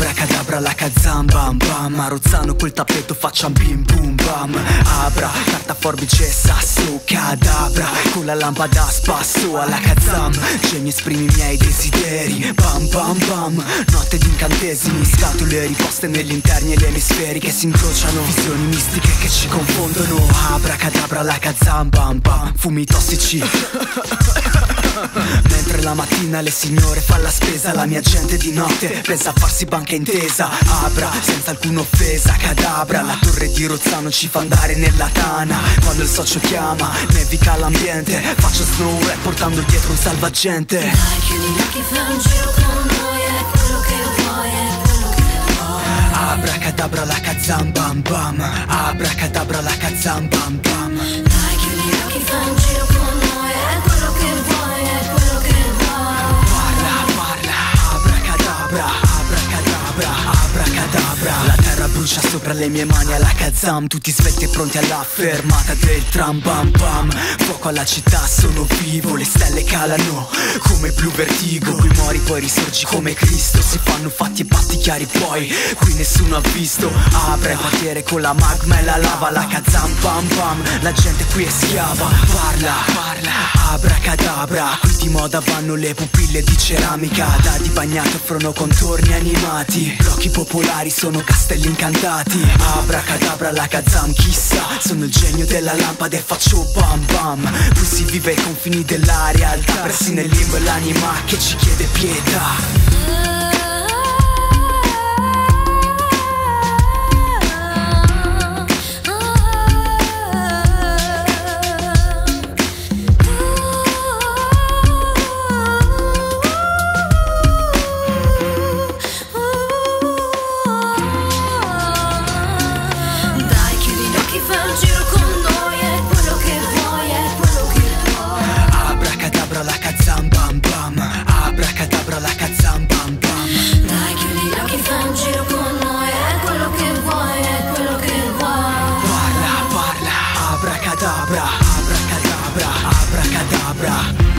abracadabra la kazam bam bam. Marozzano quel tappeto facciam bim bum bam. Abra, carta forbice sasso cadabra. Con la lampada spasso alla kazam. Geni esprimi i miei desideri Bam bam bam. Notte di incantesimi Scatole riposte negli interni e gli emisferi Che si incrociano. Visioni mistiche che ci confondono. Abracadabra la kazam bam bam. Fumi tossici Mentre la mattina le signore fa la spesa La mia gente di notte pensa a farsi banca intesa. Abra, senza alcuna offesa, cadabra. La torre di Rozzano ci fa andare nella tana. Quando il socio chiama, nevica l'ambiente. Faccio snow rap portando dietro un salvagente. Dai chiudi gli occhi, fai un giro con noi È quello che vuoi, è quello che vuoi. Abracadabra la kazam bam bam Abracadabra la kazam bam bam sopra le mie mani alla kazam. Tutti svelti e pronti alla fermata del tram bam bam. Fuoco alla città, sono vivo, le stelle calano Come blu vertigo, qui muori poi risorgi come Cristo. Si fanno fatti e patti chiari poi, qui nessuno ha visto. Apre il quartiere con la magma e la lava La kazam bam bam, la gente qui è schiava Parla, parla, abracadabra Qui di moda vanno le pupille di ceramica. Dadi bagnati offrono contorni animati. Blocchi popolari sono castelli incantati Abracadabra la kazam chissà. Sono il genio della lampada e faccio bam bam. Qui si vive ai confini della realtà Persi nel limbo l'anima che ci chiede pietà Parla,